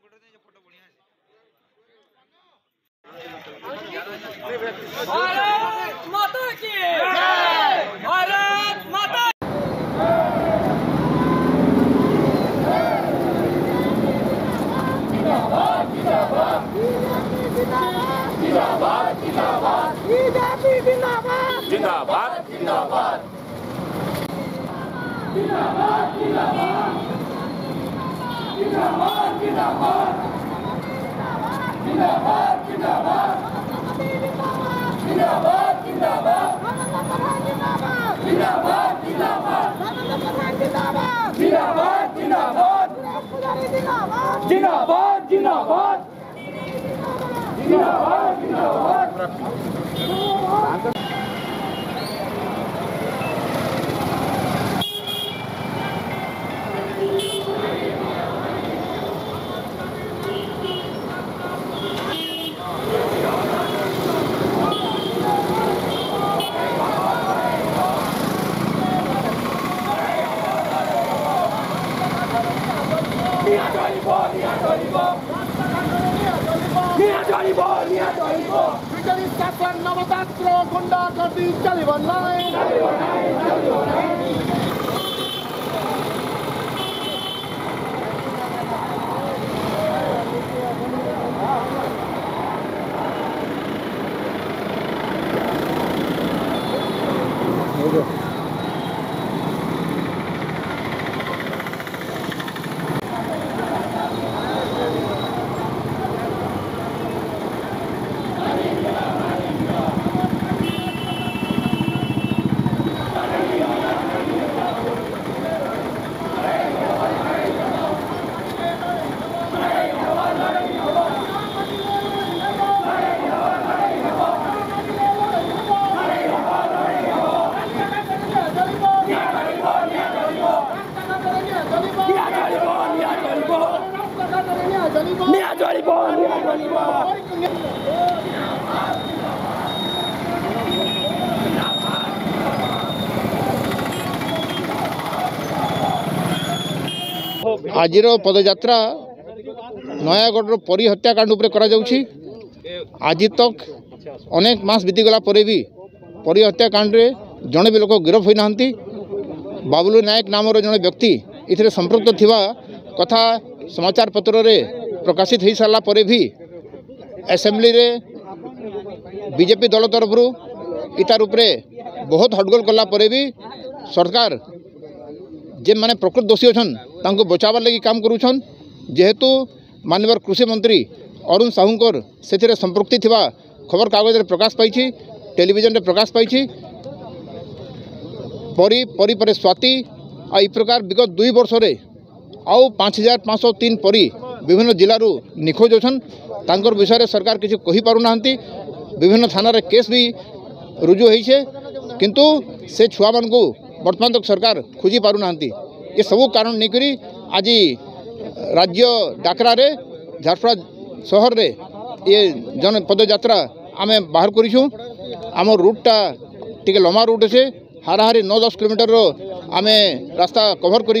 Photo Bharat माता की भारत माता जिंदाबाद जिंदाबाद जिंदाबाद जिंदाबाद जिंदाबाद জিন্দাবাদ জিন্দাবাদ জিন্দাবাদ জিন্দাবাদ Mikäli tätä navatat, kun daa, kun tii, käli vaan näin. জরিব ଆଜିର ପଦଯାତ୍ରା ନୟାଗଡ଼ର ପରୀ ହତ୍ୟାକାଣ୍ଡ ଉପରେ କରାଯାଉଛି ଆଜି ତକ୍ ଅନେକ ମାସ ବିତିଗଲା ପରେ ବି ପରୀ ହତ୍ୟାକାଣ୍ଡରେ ଜଣେ ବି ଲୋକ ଗିରଫ ହୋଇନାହାନ୍ତି ବାବୁଲୁ ନାୟକ ନାମର ଜଣେ ବ୍ୟକ୍ତି ଏଥିରେ ସମ୍ପୃକ୍ତ ଥିବା କଥା ସମାଚାର ପତ୍ରରେ प्रकाशित हो सारापर भी एसेम्बली रे बीजेपी दल तरफ इतार उपरे बहुत हडगोल कला भी सरकार जे मैंने प्रकृत दोषी अच्छा बचावर लगी काम करुन जेहेतु मानव कृषि मंत्री अरुण साहू को संपुक्ति खबर खबरकगज प्रकाश पाई टेलीजन प्रकाश पाई परी परी परे स्वाति आ प्रकार विगत दुई वर्ष रे आँच हजार पाँच तीन परी বিভিন্ন জেলার নিখোঁজ অছন তাঁর বিষয়ে সরকার কিছু কহিপারু বিভিন্ন থানার কেস বি রুজু হয়েছে কিন্তু সে ছুয়া মানুষ বর্তমান তো সরকার খুঁজি পুনা না এ সবু কারণ নিয়ে আজ রাজ্য ডাকরারে ঝারসুগুড়া সহরের ইয়ে জন পদযাত্রা আমি বাহার করছু আমার রুটটা টিকি লম্বা রুট আছে হারাহারি ন দশ কিলোমিটর আমি রাস্তা কভর করি